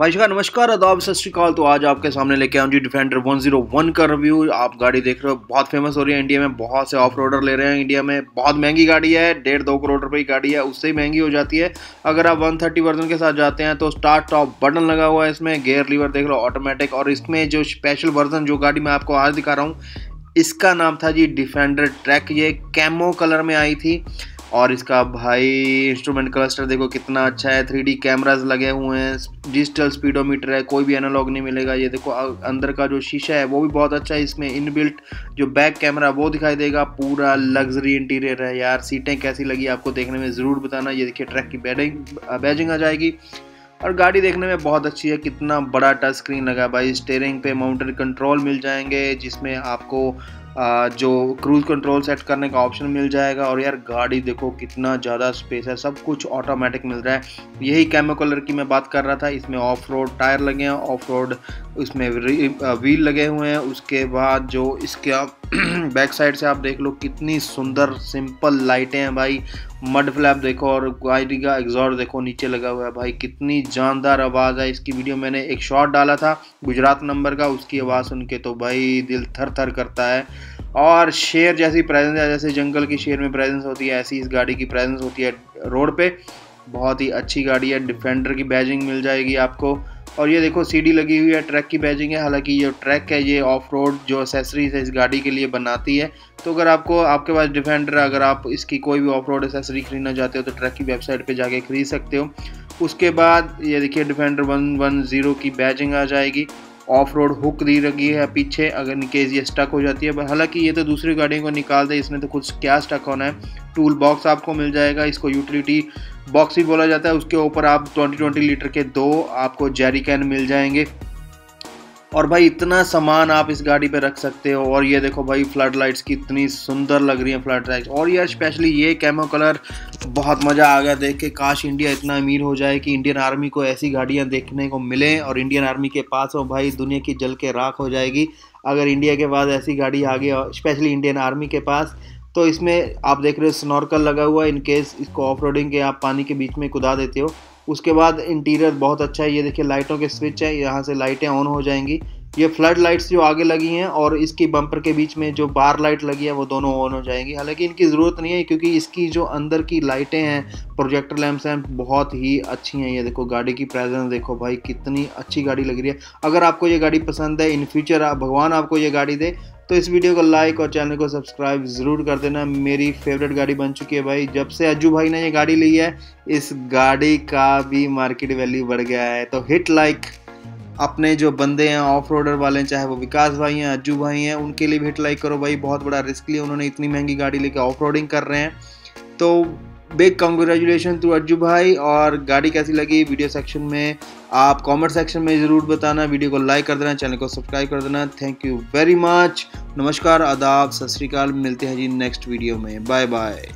भाई का नमस्कार, आदाब, सत श्रीकाल तो आज आपके सामने लेके आऊँ जी डिफेंडर 101 का रिव्यू आप गाड़ी देख रहे हो, बहुत फ़ेमस हो रही है इंडिया में। बहुत से ऑफ़ रोडर ले रहे हैं इंडिया में। बहुत महँगी गाड़ी है, डेढ़ दो करोड़ रुपए की गाड़ी है, उससे ही महँगी हो जाती है। अगर आप 130 वर्जन के साथ जाते हैं तो स्टार्ट टॉप बटन लगा हुआ है इसमें। गेयर लीवर देख लो ऑटोमेटिक और इसमें जो स्पेशल वर्जन जो गाड़ी मैं आपको आज दिखा रहा हूँ, इसका नाम था जी डिफेंडर ट्रैक ये कैमो कलर में आई थी। और इसका भाई इंस्ट्रूमेंट क्लस्टर देखो कितना अच्छा है थ्री डी कैमराज लगे हुए हैं डिजिटल स्पीडोमीटर है, कोई भी एनालॉग नहीं मिलेगा। ये देखो अंदर का जो शीशा है, वो भी बहुत अच्छा है, इसमें इनबिल्ट जो बैक कैमरा वो दिखाई देगा। पूरा लग्जरी इंटीरियर है यार, सीटें कैसी लगी आपको देखने में, ज़रूर बताना। ये देखिए ट्रैक की बैडिंग बैजिंग आ जाएगी। और गाड़ी देखने में बहुत अच्छी है, कितना बड़ा टच स्क्रीन लगा भाई। स्टेयरिंग पे माउंटेन कंट्रोल मिल जाएँगे, जिसमें आपको जो क्रूज कंट्रोल सेट करने का ऑप्शन मिल जाएगा और यार गाड़ी देखो कितना ज़्यादा स्पेस है, सब कुछ ऑटोमेटिक मिल रहा है। यही कैमो कलर की मैं बात कर रहा था, इसमें ऑफ़ रोड टायर लगे हैं ऑफ़ रोड इसमें व्हील लगे हुए हैं, उसके बाद जो इसके बैक साइड से आप देख लो कितनी सुंदर, सिंपल लाइटें हैं भाई। मड फ्लैप देखो और गाड़ी का एग्जॉर देखो, नीचे लगा हुआ है भाई। कितनी जानदार आवाज़ है। इसकी वीडियो मैंने एक शॉट डाला था, गुजरात नंबर का, उसकी आवाज़ सुन के तो भाई दिल थर थर करता है। और शेर जैसी प्रेजेंस है, जैसे जंगल की शेर में प्रेजेंस होती है, ऐसी इस गाड़ी की प्रेजेंस होती है रोड पे। बहुत ही अच्छी गाड़ी है डिफेंडर की बैजिंग मिल जाएगी आपको। और ये देखो सीडी लगी हुई है ट्रैक की बैजिंग है, हालाँकि ये ट्रैक है, ये ऑफ़ रोड जो एसेसरीज है, इस गाड़ी के लिए बनाती है। तो अगर आपको, आपके पास डिफेंडर अगर आप इसकी कोई भी ऑफ़ रोड एसेसरी खरीदना चाहते हो तो ट्रैक की वेबसाइट पे जाके खरीद सकते हो। उसके बाद ये देखिए डिफेंडर वन वन ज़ीरो की बैजिंग आ जाएगी। ऑफ़ रोड हुक दी लगी है पीछे, अगर इन केस ये स्टक हो जाती है। हालाँकि ये तो दूसरी गाड़ियों को निकाल दे इसमें तो कुछ क्या स्टक होना है। टूल बॉक्स आपको मिल जाएगा, इसको यूटिलिटी बॉक्स ही बोला जाता है। उसके ऊपर आप 20-20 लीटर के दो आपको जेरी कैन मिल जाएँगे। और भाई इतना सामान आप इस गाड़ी पे रख सकते हो। और ये देखो भाई फ्लड लाइट्स कितनी सुंदर लग रही हैं फ्लड लाइट्स और यार स्पेशली ये कैमो कलर बहुत मज़ा आ गया देख के। काश इंडिया इतना अमीर हो जाए कि इंडियन आर्मी को ऐसी गाड़ियाँ देखने को मिलें और इंडियन आर्मी के पास हो भाई दुनिया की जल के राख हो जाएगी। अगर इंडिया के पास ऐसी गाड़ी आ गई स्पेशली इंडियन आर्मी के पास तो इसमें आप देख रहे हो स्नॉर्कल लगा हुआ है इनकेस इसको ऑफ़ रोडिंग के आप पानी के बीच में कुदा देते हो। उसके बाद इंटीरियर बहुत अच्छा है। ये देखिए लाइटों के स्विच है। यहाँ से लाइटें ऑन हो जाएँगी। ये फ्लड लाइट्स जो आगे लगी हैं और इसकी बम्पर के बीच में जो बार लाइट लगी है, वो दोनों ऑन हो जाएँगी। हालाँकि इनकी ज़रूरत नहीं है क्योंकि इसकी जो अंदर की लाइटें हैं प्रोजेक्टर लैंप्स हैं, बहुत ही अच्छी हैं। ये देखो, गाड़ी की प्रेजेंस देखो भाई, कितनी अच्छी गाड़ी लग रही है। अगर आपको ये गाड़ी पसंद है इन फ्यूचर भगवान आपको ये गाड़ी दे। तो इस वीडियो को लाइक और चैनल को सब्सक्राइब ज़रूर कर देना। मेरी फेवरेट गाड़ी बन चुकी है भाई। जब से अज्जू भाई ने ये गाड़ी ली है, इस गाड़ी का भी मार्केट वैल्यू बढ़ गया है। तो हिट लाइक अपने जो बंदे हैं ऑफ़ रोडर वाले चाहे वो विकास भाई हैं, अज्जू भाई हैं, उनके लिए भी हिट लाइक करो भाई। बहुत बड़ा रिस्क लिया उन्होंने इतनी महँगी गाड़ी लेकर ऑफ़ रोडिंग कर रहे हैं। तो बिग कॉन्ग्रेचुलेशन टू अज्जू भाई और गाड़ी कैसी लगी वीडियो सेक्शन में? आप कमेंट सेक्शन में ज़रूर बताना वीडियो को लाइक कर देना चैनल को सब्सक्राइब कर देना। थैंक यू वेरी मच नमस्कार, आदाब, सत श्रीकाल मिलते हैं जी नेक्स्ट वीडियो में। Bye bye